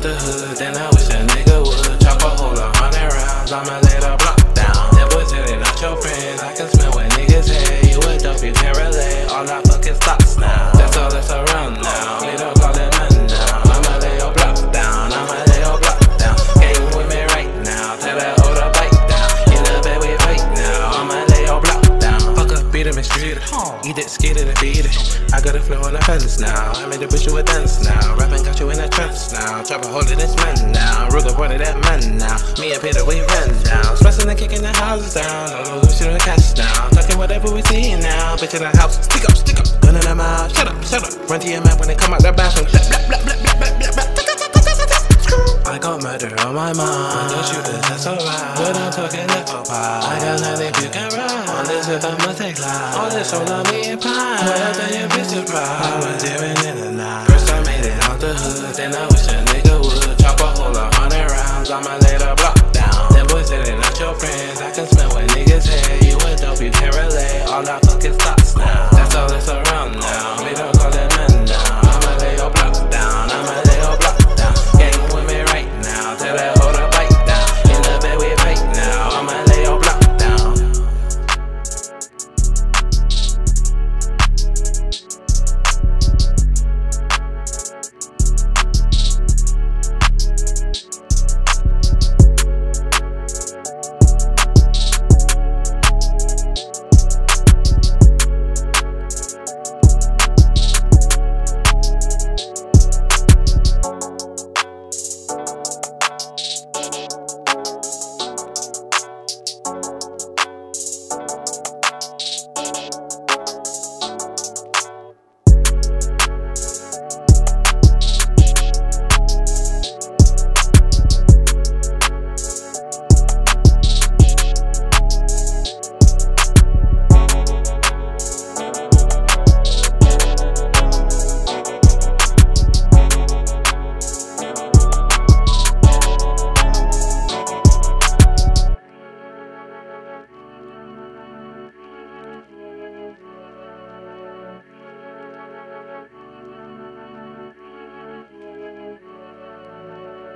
out the hood, then I wish a nigga would. Chop a hole a hundred rounds, I'ma lay beat him and street it. Eat it. I got a flow on the fence now. I made the bitch you a dance now. Rapping got you in a trance now. Chop a hold of this man now. Ruger part of that man now. Me and Peter, we run down. Smashing and kicking the houses down. All the shit in the cash now. Talking whatever we see now. Bitch in the house. Stick up, stick up. Gun in the mouth. Shut up, shut up. Run to your man when they come out the bathroom. Blah, blah, blah, blah, blah, blah, blah, got murder on my mind. Don't shoot it, that's alright. But I'm talking apple pie. Oh, I got nothing you can ride. On this earth, I'ma take life. All this all on me and pie. Well, then you be surprised. I was daring in the night. First, I made it out the hood. Then I wish a nigga would. Chop a hole a hundred rounds. I'ma lay the block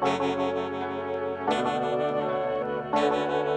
Thank you.